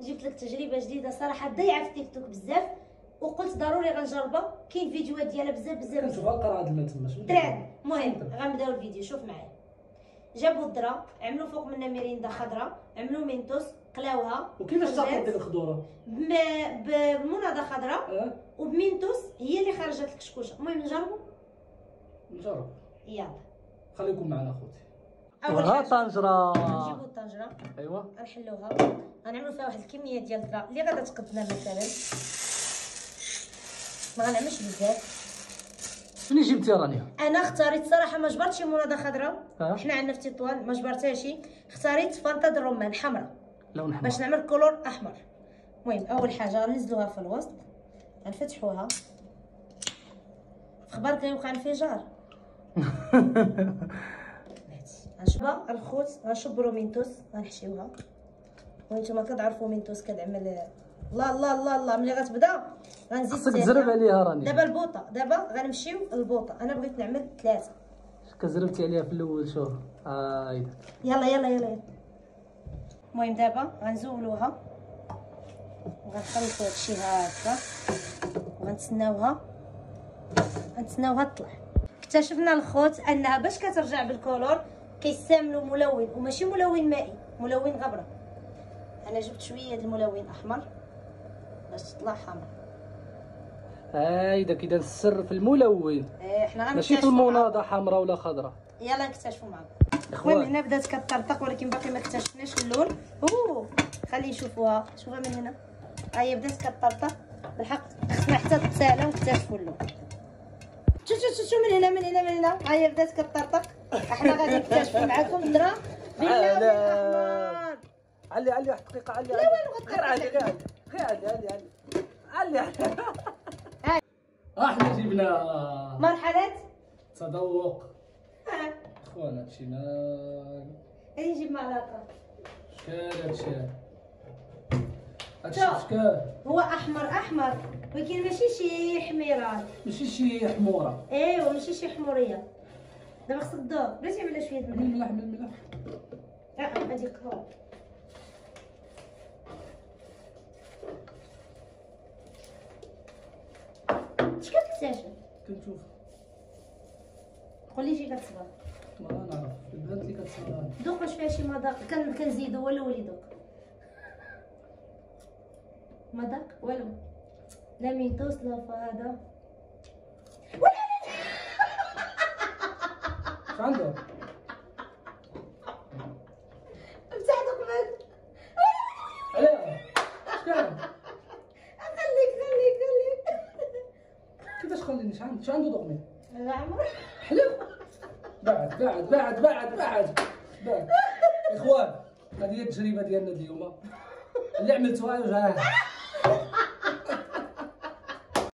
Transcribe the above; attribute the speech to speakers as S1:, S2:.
S1: اليوم جبت لك تجربة جديدة صراحة ضيعة في تيك توك بزاف. وقلت ضروري غنجربها. كاين فيديوهات ديالها بزاف بزاف بزاف.
S2: كنشوفها القرعه د الماء تما شنو
S1: دراري المهم غنبداو الفيديو. شوف معايا. جابوا الذره عملوا فوق منها ميريندا خضراء عملوا مينتوس قلاوها
S2: وكيفاش تاخذ ديك الخضورة؟
S1: بم- بمناضة خضراء
S2: آه.
S1: وبمينتوس هي اللي خرجت الكشكوشه المهم نجربوا
S2: نجرب.
S1: يلا.
S2: خليكم معنا اخوتي
S1: أول
S3: ها
S1: حاجة.
S3: طنجرة.
S1: نجيبوا الطنجره
S3: ايوا
S1: غنحلوها غنعملوا فيها واحد الكمية ديال الذره اللي غادا تقدنا مثلا. ما غنعملش بزاف.
S3: شنو جبتي رانيا
S1: أنا اختاريت صراحة ما جبرتش مناضه خضراء. حنا عندنا في تطوان. ما جبرتهاش اختاريت فانتا د الرمان حمراء.
S3: لون حمر
S1: باش نعمل كولور أحمر. المهم أول حاجة غنزلوها في الوسط. غنفتحوها. في خبارك غيوقع انفجار غنشوفها الخوت غنشبرو مينتوس غنحشيوها. وأنتم كتعرفوا مينتوس كتعمل الله الله الله الله ملي غتبدا غنزيد
S3: خصك. تزرب عليها رانيا
S1: دابا البوطة دابا غنمشيو للبوطة. أنا بغيت نعمل ثلاثة.
S3: كزربتي عليها في الأول شوف. هاي
S1: يلا يلا يلا يلا. المهم دابا غنزولوها. وغنخلطو هادشي هكا. وغنتسناوها. غنتسناوها تطلع. اكتشفنا الخوت أنها باش كترجع بالكولور كيستعملوا ملون وماشي ملون مائي ملون غبرة. أنا جبت شوية د الملون أحمر باش تطلع حمرا.
S3: هاي داك اذا السر في الملون.
S1: حنا
S3: ماشي في
S1: مع-
S3: المناضه حمراء ولا خضراء؟
S1: يلا نكتشفوا معكم المهم
S3: إخوان.
S1: هنا بدات كتطرطق ولكن باقي ما اكتشفناش اللون. أوه خلي نشوفوها. شوفها من هنا. ها هي بدات كتطرطق بالحق خصنا حتى تتسالى ونكتشفوا اللون. شوف شوف شوف من هنا من هنا من هنا. ها هي بدات كتطرطق. إحنا غادي نكتشفوا معكم الدرا باللون
S3: عالم.
S1: الأحمر.
S3: علي علي واحد الدقيقه علي
S1: لا
S3: علي.
S1: والو،
S3: غير علي غير علي علي علي علي علي. علي
S2: إحنا جبنا
S1: مرحلة.
S2: تذوق.
S1: ها
S2: اخوان هادشي ما
S1: غادي نجيب معلقه
S2: شكال هادشي هادشي
S1: شوف. هو أحمر أحمر. ولكن ماشي شي حميران
S2: ماشي شي حمورة.
S1: إيوا ماشي شي حمورية. دابا خصك تدور. بلاتي ولا
S2: شوية
S1: الملح
S2: من الملح
S1: لا هادي قهوه اش كتكتشف
S2: كنشوف.
S1: قول لي شي كتصبر.
S2: ما نعرف. البنات اللي كتصور
S1: دوق واش فيها شي مذاق. كنزيدو هو الأول يذوق مذاق والو. لا ميتوس لا فهذا
S2: اش عنده شكال
S1: خليك خليك. خليك
S2: كيفاش خليني؟ اش عنده دوقمي
S1: لا عمر
S2: حلو بعد بعد بعد بعد بعد. بعد. إخوان هذه هي التجربة ديالنا اليوم. اللي عملتوها جاه